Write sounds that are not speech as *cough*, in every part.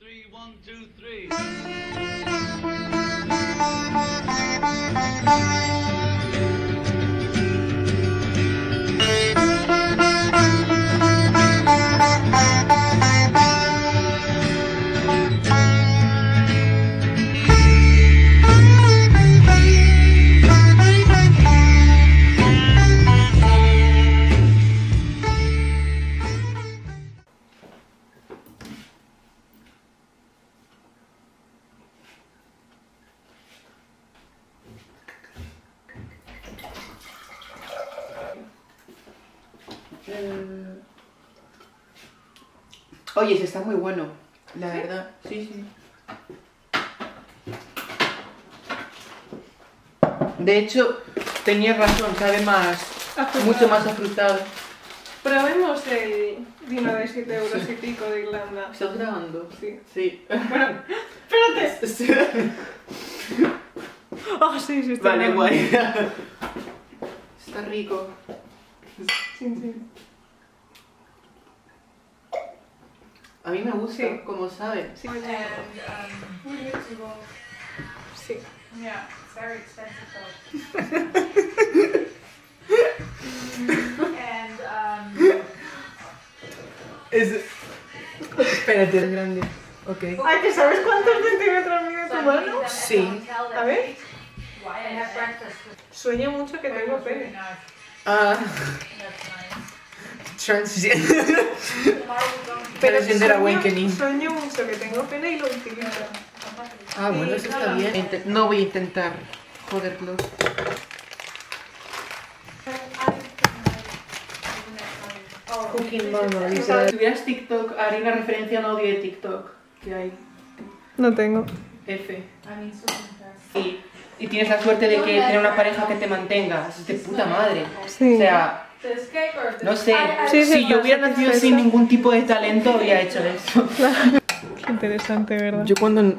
three, one, two, three. Eh, Oye, ese está muy bueno, la verdad. Sí, sí. De hecho, tenías razón, sabe más, Afrutado. mucho más afrutado. Probemos el vino de 7 euros y pico de Irlanda. ¿Estás grabando? Sí. Sí. Bueno, espérate. *laughs* Ah, sí, sí, está vale, guay. Está rico. *laughs* Sí, sí. A mí me gusta, Sí. como sabe. Sí. And um, Sí. yeah, it's very expensive though. and um, Es... Espérate, es grande. Ok. Ay, ¿que sabes cuántos centímetros mide tu mano? Sí. A ver. Sueño mucho que tengo pene. Ah, transgender. Transgender awakening. Sueño mucho que tengo pene y lo utilizo. Ah, bueno, eso está bien. No voy a intentar joderlos. Cooking Mama, dice. Si tuvieras TikTok, haría una referencia a un audio de TikTok que hay. No tengo. F. Impressed. Y, tienes la suerte de que tener una pareja que te mantenga. Es de puta madre. Sí. O sea, no sé. Sí, si yo está hubiera nacido sin ningún tipo de talento, habría hecho eso. Qué interesante, ¿verdad? Yo cuando.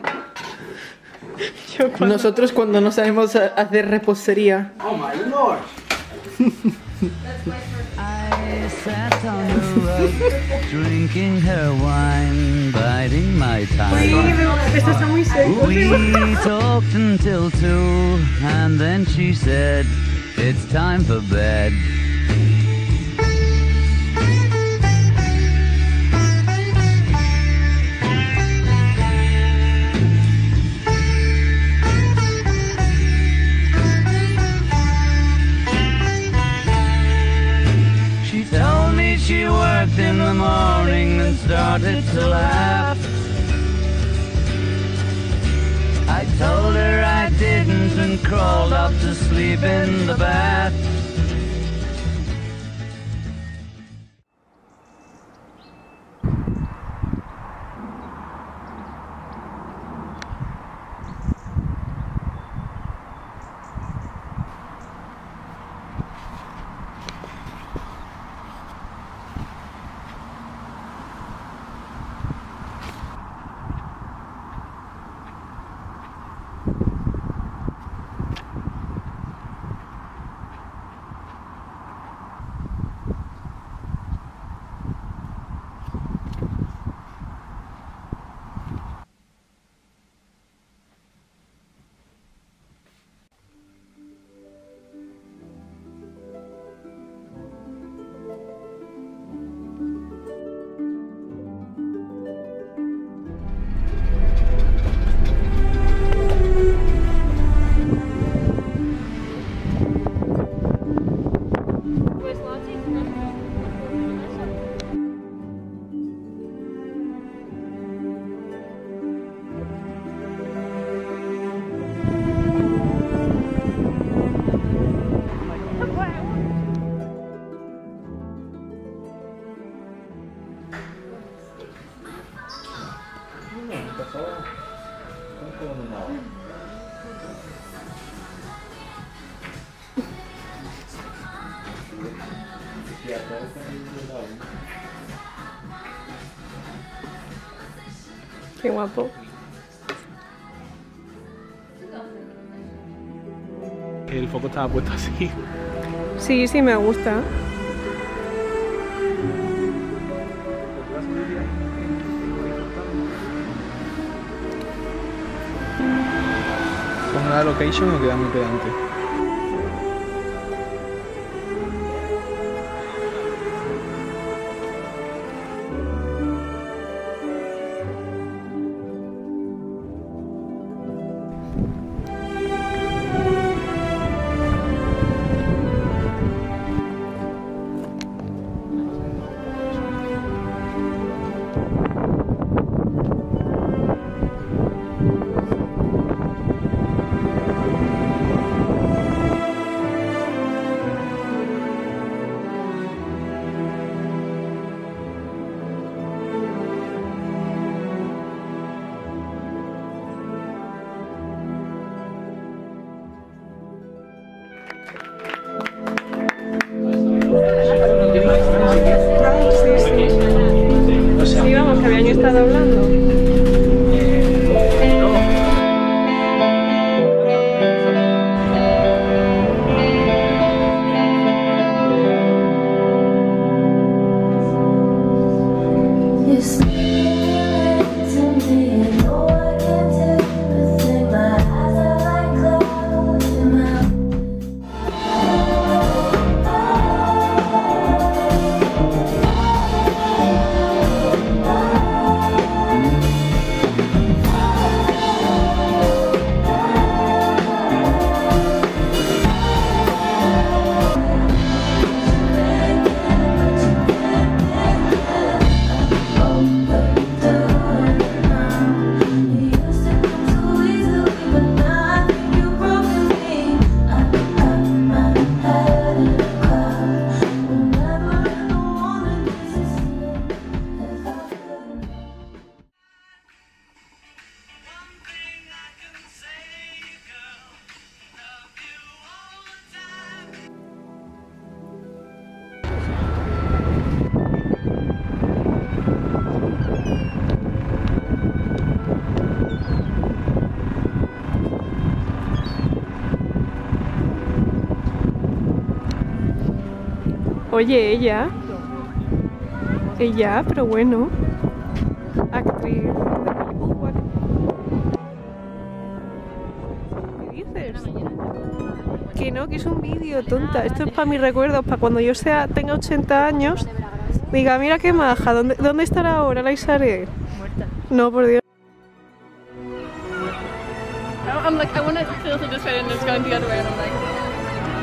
Yo cuando- Nosotros cuando no sabemos hacer repostería. Oh my lord! *laughs* Sat on the rug, drinking her wine, biding my time. Esto está muy seco. We talked until two, and then she said, It's time for bed. Started to laugh. I told her I didn't and crawled up to sleep in the bath. Qué guapo. El foco estaba puesto así. Sí, sí, me gusta. La location o queda muy pedante. Oye, ella. Ella, pero bueno. Actriz de Hollywood. ¿Qué dices? Que no, que es un vídeo, tonta. Esto es para mis recuerdos, para cuando yo sea tenga 80 años. Diga, mira qué maja, ¿dónde, dónde estará ahora la Isaré? No, por Dios. I'm like, I want to feel and it's going the other way, and I'm like,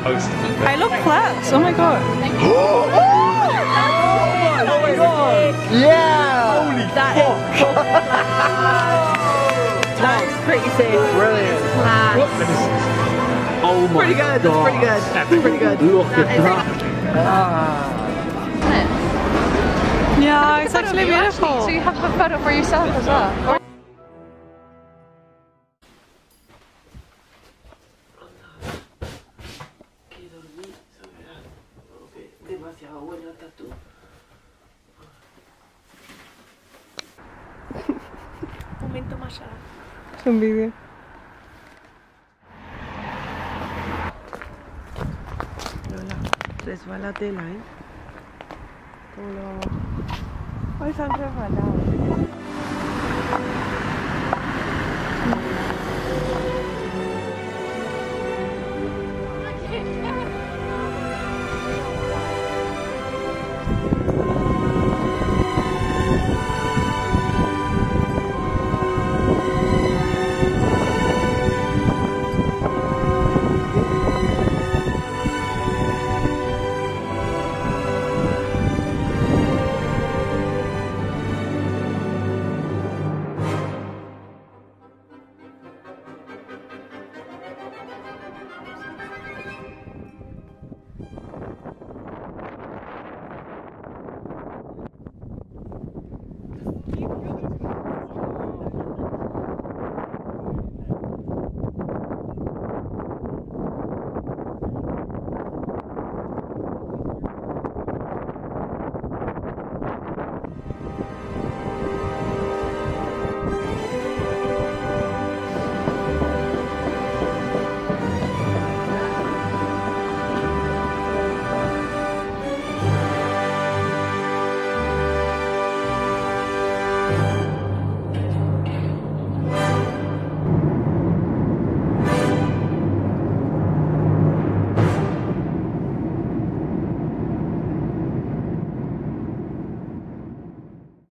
host. I look class. Oh my god. oh, my god. Yeah. Holy that fuck. *laughs* that is pretty sick. Brilliant. Oh my pretty good. god. Pretty good. That's pretty good. Pretty good. Look at that. Ah. Yeah, it's actually beautiful. Actually, so you have a photo for yourself as well. Oh, Demasiado buena tatu. Momento más Es un vídeo. Resbala tela, ¿eh? ¿Cómo lo vamos? Hoy se han resbalado.